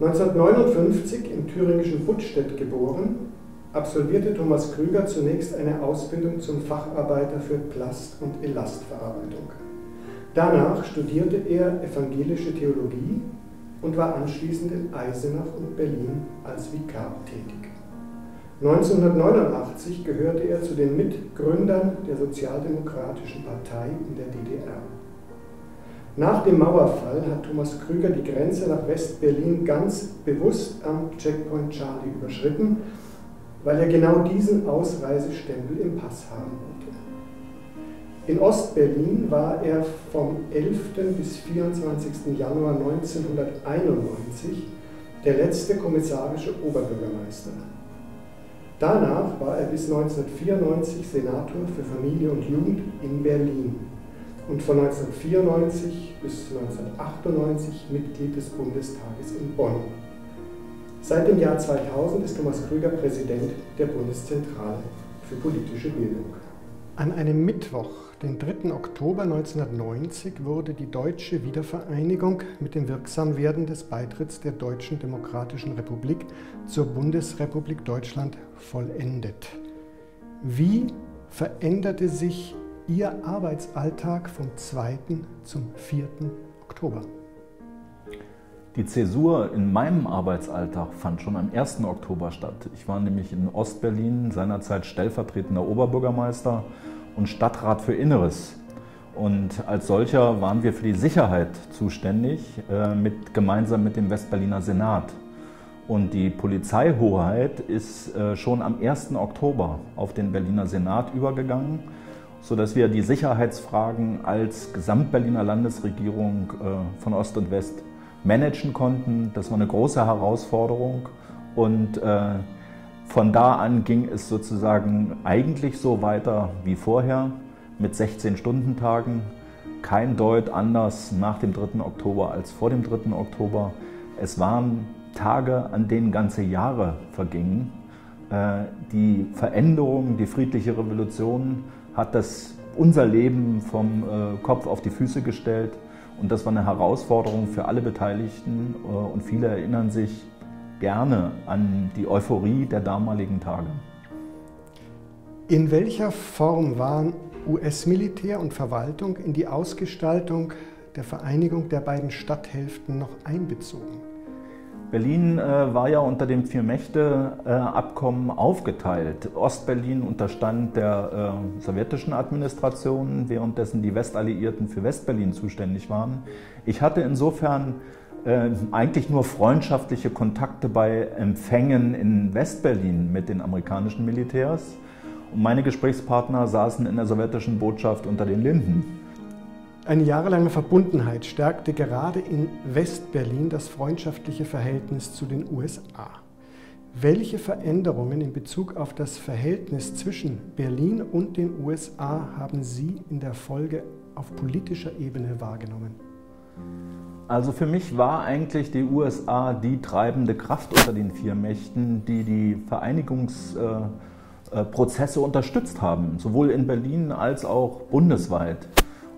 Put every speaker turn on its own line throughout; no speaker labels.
1959 im thüringischen Buttstedt geboren, absolvierte Thomas Krüger zunächst eine Ausbildung zum Facharbeiter für Plast- und Elastverarbeitung. Danach studierte er evangelische Theologie und war anschließend in Eisenach und Berlin als Vikar tätig. 1989 gehörte er zu den Mitgründern der Sozialdemokratischen Partei in der DDR. Nach dem Mauerfall hat Thomas Krüger die Grenze nach West-Berlin ganz bewusst am Checkpoint Charlie überschritten, weil er genau diesen Ausreisestempel im Pass haben wollte. In Ostberlin war er vom 11. bis 24. Januar 1991 der letzte kommissarische Oberbürgermeister. Danach war er bis 1994 Senator für Familie und Jugend in Berlin und von 1994 bis 1998 Mitglied des Bundestages in Bonn. Seit dem Jahr 2000 ist Thomas Krüger Präsident der Bundeszentrale für politische Bildung. An einem Mittwoch, den 3. Oktober 1990, wurde die deutsche Wiedervereinigung mit dem Wirksamwerden des Beitritts der Deutschen Demokratischen Republik zur Bundesrepublik Deutschland vollendet. Wie veränderte sich Ihr Arbeitsalltag vom 2. zum 4. Oktober?
Die Zäsur in meinem Arbeitsalltag fand schon am 1. Oktober statt. Ich war nämlich in Ostberlin seinerzeit stellvertretender Oberbürgermeister und Stadtrat für Inneres. Und als solcher waren wir für die Sicherheit zuständig, äh, mit, gemeinsam mit dem Westberliner Senat. Und die Polizeihoheit ist äh, schon am 1. Oktober auf den Berliner Senat übergegangen, sodass wir die Sicherheitsfragen als Gesamtberliner Landesregierung äh, von Ost und West managen konnten. Das war eine große Herausforderung und äh, von da an ging es sozusagen eigentlich so weiter wie vorher mit 16-Stunden-Tagen. Kein Deut anders nach dem 3. Oktober als vor dem 3. Oktober. Es waren Tage, an denen ganze Jahre vergingen. Äh, die Veränderung, die friedliche Revolution hat das unser Leben vom äh, Kopf auf die Füße gestellt. Und das war eine Herausforderung für alle Beteiligten äh, und viele erinnern sich gerne an die Euphorie der damaligen Tage.
In welcher Form waren US-Militär und Verwaltung in die Ausgestaltung der Vereinigung der beiden Stadthälften noch einbezogen?
Berlin äh, war ja unter dem Vier-Mächte-Abkommen aufgeteilt. Ostberlin unterstand der äh, sowjetischen Administration, währenddessen die Westalliierten für Westberlin zuständig waren. Ich hatte insofern äh, eigentlich nur freundschaftliche Kontakte bei Empfängen in Westberlin mit den amerikanischen Militärs. Und meine Gesprächspartner saßen in der sowjetischen Botschaft unter den Linden.
Eine jahrelange Verbundenheit stärkte gerade in Westberlin das freundschaftliche Verhältnis zu den USA. Welche Veränderungen in Bezug auf das Verhältnis zwischen Berlin und den USA haben Sie in der Folge auf politischer Ebene wahrgenommen?
Also für mich war eigentlich die USA die treibende Kraft unter den vier Mächten, die die Vereinigungsprozesse unterstützt haben, sowohl in Berlin als auch bundesweit.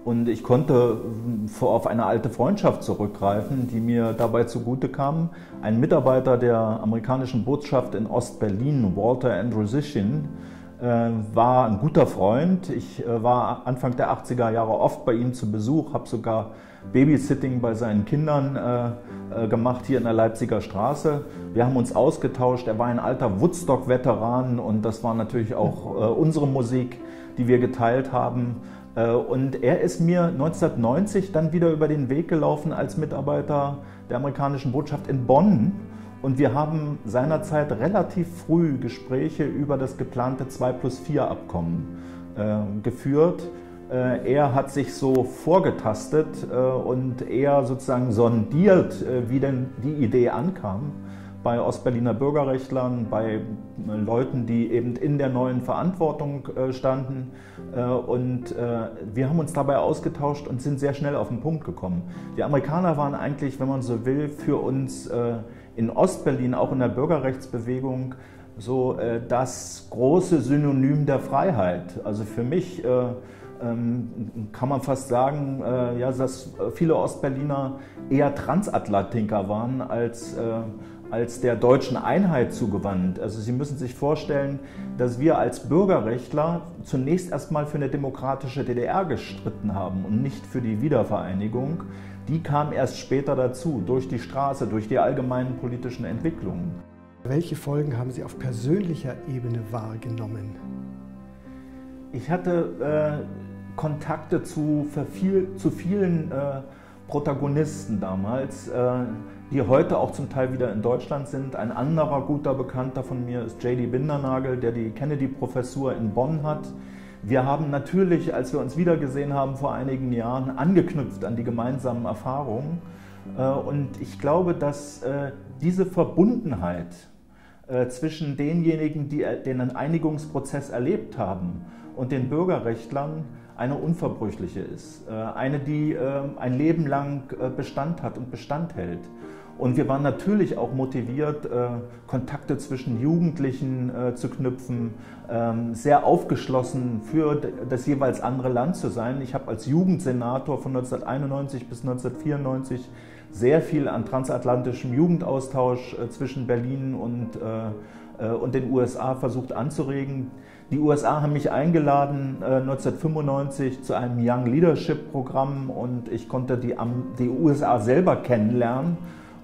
Und ich konnte auf eine alte Freundschaft zurückgreifen, die mir dabei zugute kam. Ein Mitarbeiter der amerikanischen Botschaft in Ostberlin, Walter Andrusichin, äh, war ein guter Freund. Ich äh, war Anfang der 80er Jahre oft bei ihm zu Besuch, habe sogar Babysitting bei seinen Kindern äh, gemacht hier in der Leipziger Straße. Wir haben uns ausgetauscht. Er war ein alter Woodstock-Veteran und das war natürlich auch unsere Musik, die wir geteilt haben. Äh, und er ist mir 1990 dann wieder über den Weg gelaufen als Mitarbeiter der amerikanischen Botschaft in Bonn. Und wir haben seinerzeit relativ früh Gespräche über das geplante 2 plus 4 Abkommen äh, geführt. Äh, er hat sich so vorgetastet äh, und er sozusagen sondiert, äh, wie denn die Idee ankam bei Ostberliner Bürgerrechtlern, bei Leuten, die eben in der neuen Verantwortung äh, standen. Äh, und äh, wir haben uns dabei ausgetauscht und sind sehr schnell auf den Punkt gekommen. Die Amerikaner waren eigentlich, wenn man so will, für uns in Ostberlin, auch in der Bürgerrechtsbewegung, so das große Synonym der Freiheit. Also für mich ähm, kann man fast sagen, äh, dass viele Ostberliner eher Transatlantiker waren als, äh, als der deutschen Einheit zugewandt. Also Sie müssen sich vorstellen, dass wir als Bürgerrechtler zunächst erstmal für eine demokratische DDR gestritten haben und nicht für die Wiedervereinigung. Die kam erst später dazu, durch die Straße, durch die allgemeinen politischen Entwicklungen.
Welche Folgen haben Sie auf persönlicher Ebene wahrgenommen?
Ich hatte äh, Kontakte zu, viel, zu vielen äh, Protagonisten damals, äh, die heute auch zum Teil wieder in Deutschland sind. Ein anderer guter Bekannter von mir ist JD Bindernagel, der die Kennedy-Professur in Bonn hat. Wir haben natürlich, als wir uns wiedergesehen haben vor einigen Jahren, angeknüpft an die gemeinsamen Erfahrungen. Äh, und ich glaube, dass äh, diese Verbundenheit äh, zwischen denjenigen, die den Einigungsprozess erlebt haben, und den Bürgerrechtlern eine unverbrüchliche ist, eine, die ein Leben lang Bestand hat und Bestand hält. Und wir waren natürlich auch motiviert, äh, Kontakte zwischen Jugendlichen äh, zu knüpfen, ähm, sehr aufgeschlossen für das jeweils andere Land zu sein. Ich habe als Jugendsenator von 1991 bis 1994 sehr viel an transatlantischem Jugendaustausch äh, zwischen Berlin und, und den USA versucht anzuregen. Die USA haben mich eingeladen 1995 zu einem Young Leadership Programm und ich konnte die, die USA selber kennenlernen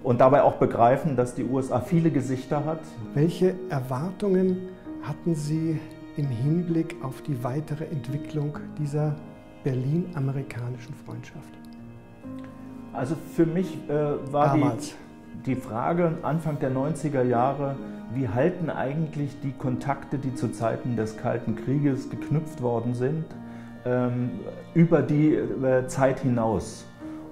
und dabei auch begreifen, dass die USA viele Gesichter hat.
Welche Erwartungen hatten Sie im Hinblick auf die weitere Entwicklung dieser berlin-amerikanischen Freundschaft?
Also für mich äh, war die, die Frage Anfang der 90er Jahre, wie halten eigentlich die Kontakte, die zu Zeiten des Kalten Krieges geknüpft worden sind, ähm, über die äh, Zeit hinaus?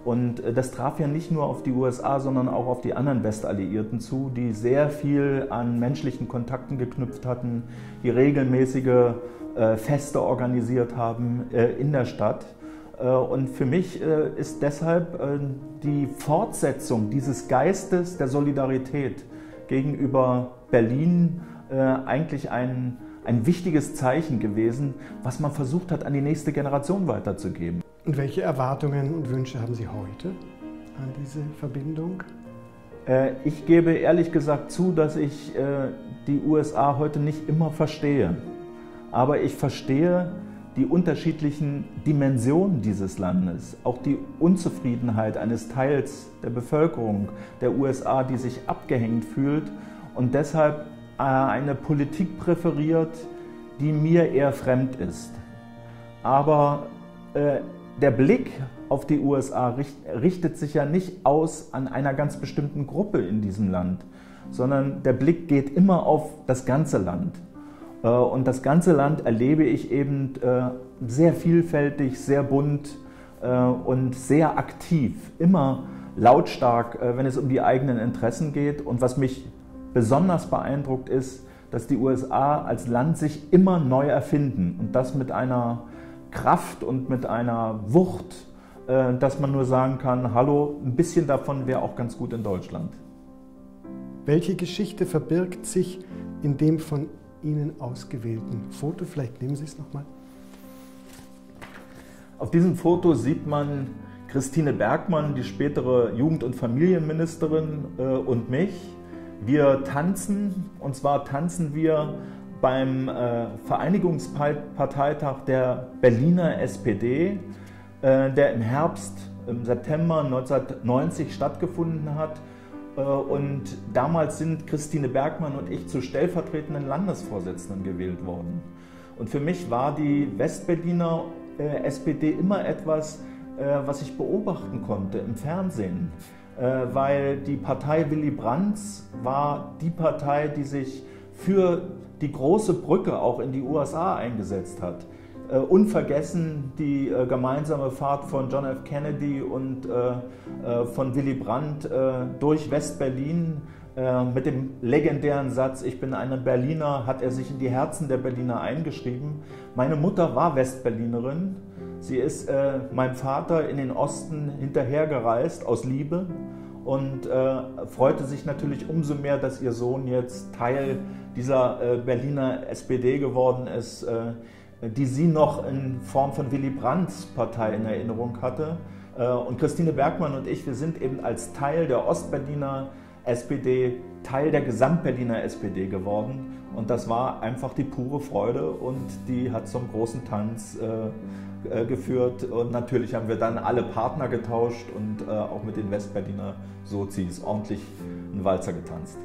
Und äh, das traf ja nicht nur auf die USA, sondern auch auf die anderen Westalliierten zu, die sehr viel an menschlichen Kontakten geknüpft hatten, die regelmäßige äh, Feste organisiert haben äh, in der Stadt. Und für mich ist deshalb die Fortsetzung dieses Geistes der Solidarität gegenüber Berlin eigentlich ein, ein wichtiges Zeichen gewesen, was man versucht hat, an die nächste Generation weiterzugeben.
Und welche Erwartungen und Wünsche haben Sie heute an diese Verbindung?
Äh, ich gebe ehrlich gesagt zu, dass ich äh, die USA heute nicht immer verstehe. Aber ich verstehe die unterschiedlichen Dimensionen dieses Landes, auch die Unzufriedenheit eines Teils der Bevölkerung der USA, die sich abgehängt fühlt und deshalb äh, eine Politik präferiert, die mir eher fremd ist. Aber der Blick auf die USA richtet sich ja nicht aus an einer ganz bestimmten Gruppe in diesem Land, sondern der Blick geht immer auf das ganze Land. Äh, und das ganze Land erlebe ich eben äh, sehr vielfältig, sehr bunt äh, und sehr aktiv, immer lautstark, wenn es um die eigenen Interessen geht. Und was mich besonders beeindruckt ist, dass die USA als Land sich immer neu erfinden und das mit einer Kraft und mit einer Wucht, dass man nur sagen kann, hallo, ein bisschen davon wäre auch ganz gut in Deutschland.
Welche Geschichte verbirgt sich in dem von Ihnen ausgewählten Foto? Vielleicht nehmen Sie es nochmal.
Auf diesem Foto sieht man Christine Bergmann, die spätere Jugend- und Familienministerin, äh, und mich. Wir tanzen, und zwar tanzen wir beim äh, Vereinigungsparteitag der Berliner SPD, äh, der im Herbst, im September 1990 stattgefunden hat. Äh, und damals sind Christine Bergmann und ich zu stellvertretenden Landesvorsitzenden gewählt worden. Und für mich war die Westberliner äh, SPD immer etwas, äh, was ich beobachten konnte im Fernsehen, weil die Partei Willy Brandt war die Partei, die sich für die große Brücke auch in die USA eingesetzt hat. Uh, unvergessen die uh, gemeinsame Fahrt von John F. Kennedy und uh, von Willy Brandt durch West-Berlin mit dem legendären Satz, ich bin ein Berliner, hat er sich in die Herzen der Berliner eingeschrieben. Meine Mutter war Westberlinerin. Sie ist meinem Vater in den Osten hinterhergereist aus Liebe und äh, freute sich natürlich umso mehr, dass ihr Sohn jetzt Teil dieser äh, Berliner SPD geworden ist. Äh, die sie noch in Form von Willy Brandts Partei in Erinnerung hatte. Äh, und Christine Bergmann und ich, wir sind eben als Teil der Ostberliner SPD Teil der Gesamtberliner SPD geworden. Und das war einfach die pure Freude und die hat zum großen Tanz äh, äh, geführt. Und natürlich haben wir dann alle Partner getauscht und äh, auch mit den Westberliner Sozis ordentlich einen Walzer getanzt.